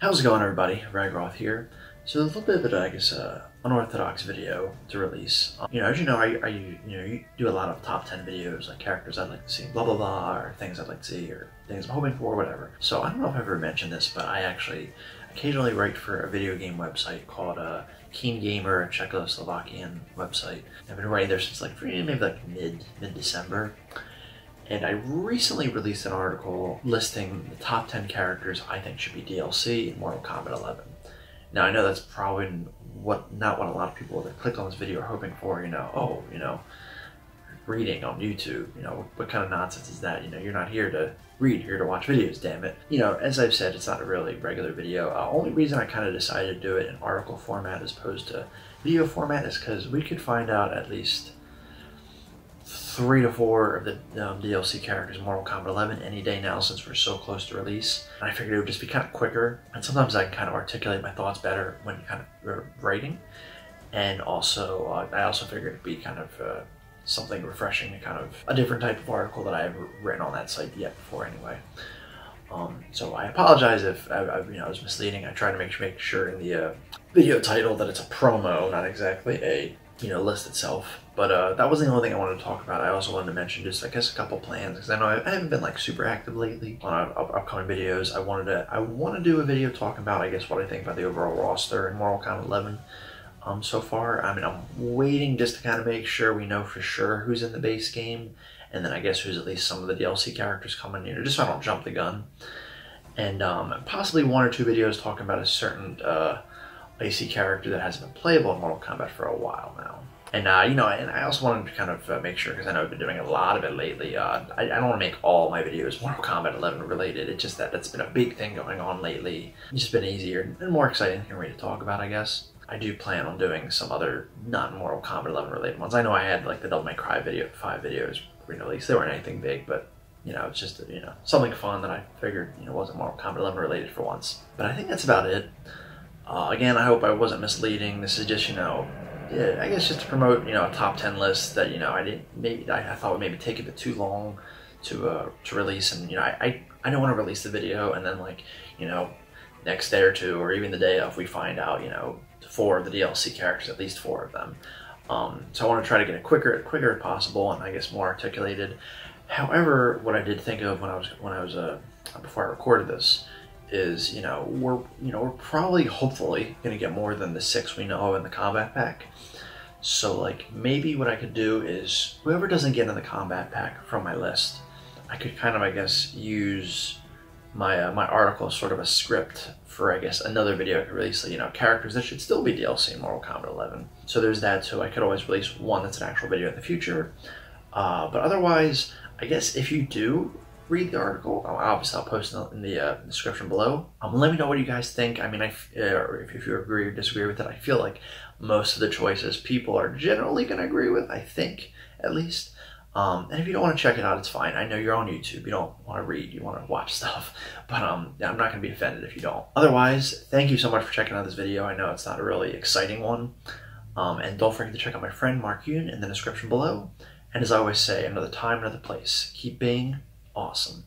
How's it going everybody? Ragiroth here. So a little bit of a, I guess, uh, unorthodox video to release. Um, you know, as you know, I, you know, you do a lot of top 10 videos, like characters I'd like to see, blah, blah, blah, or things I'd like to see, or things I'm hoping for, whatever. So I don't know if I've ever mentioned this, but I actually occasionally write for a video game website called uh, Keen Gamer, a Czechoslovakian website. I've been writing there since like maybe like mid mid December. And I recently released an article listing the top 10 characters I think should be DLC in Mortal Kombat 11. Now I know that's probably what not what a lot of people that click on this video are hoping for. You know, oh, you know, reading on YouTube. You know, what kind of nonsense is that? You know, you're not here to read, you're here to watch videos. Damn it. You know, as I've said, it's not a really regular video. Uh, only reason I kind of decided to do it in article format as opposed to video format is because we could find out at least three to four of the um, DLC characters in Mortal Kombat 11 any day now since we're so close to release. And I figured it would just be kind of quicker. And sometimes I can kind of articulate my thoughts better when kind of writing. And also, uh, I also figured it'd be kind of uh, something refreshing, kind of a different type of article that I haven't written on that site yet before anyway. Um, so I apologize if I, I, you know, I was misleading. I tried to make, make sure in the uh, video title that it's a promo, not exactly a you know list itself. But uh, that wasn't the only thing I wanted to talk about. I also wanted to mention just I guess a couple plans because I know I, haven't been like super active lately on uh, upcoming videos. I wanted to I want to do a video talking about I guess what I think about the overall roster in Mortal Kombat 11. Um, so far, I mean, I'm waiting just to kind of make sure we know for sure who's in the base game, and then I guess who's at least some of the DLC characters coming, know, just so I don't jump the gun. And um, possibly one or two videos talking about a certain uh, AC character that hasn't been playable in Mortal Kombat for a while now. And uh, you know, and I also wanted to kind of uh, make sure because I know I've been doing a lot of it lately. Uh, I, I, don't want to make all my videos Mortal Kombat 11 related. It's just that that's been a big thing going on lately. It's just been easier and more exciting for me to talk about, I guess. I do plan on doing some other not Mortal Kombat 11 related ones. I know I had like the Devil May Cry video, five videos released. They weren't anything big, but you know, it's just you know something fun that I figured you know wasn't Mortal Kombat 11 related for once. But I think that's about it. Uh, again, I hope I wasn't misleading. This is just you know yeah, I guess just to promote, you know, a top ten list that you know I didn't maybe I, I thought would maybe take a bit too long to uh, to release, and you know I, I I don't want to release the video and then like you know next day or two or even the day of we find out you know four of the DLC characters, at least four of them. Um, so I want to try to get it quicker quicker if possible, and I guess more articulated. However, what I did think of when I was when I was uh, before I recorded this is you know we're you know we're probably hopefully going to get more than the six we know in the Kombat Pack so like maybe what i could do is whoever doesn't get in the Kombat Pack from my list i could kind of i guess use my uh, my article as sort of a script for i guess another video i could release you know characters that should still be dlc in mortal kombat 11 so there's that so i could always release one that's an actual video in the future uh, but otherwise i guess if you do read the article. Obviously, I'll post it in the uh, description below. Um, let me know what you guys think. I mean, I, uh, if, if you agree or disagree with it, I feel like most of the choices people are generally going to agree with, I think, at least. Um, and if you don't want to check it out, it's fine. I know you're on YouTube. You don't want to read. You want to watch stuff. But um, I'm not going to be offended if you don't. Otherwise, thank you so much for checking out this video. I know it's not a really exciting one. Um, and don't forget to check out my friend Mark Yoon in the description below. And as I always say, another time, another place. Keep being awesome.